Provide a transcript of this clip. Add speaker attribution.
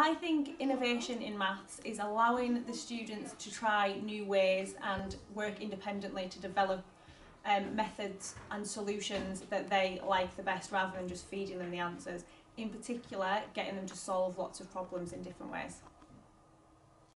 Speaker 1: I think innovation in maths is allowing the students to try new ways and work independently to develop um, methods and solutions that they like the best rather than just feeding them the answers. In particular, getting them to solve lots of problems in different ways.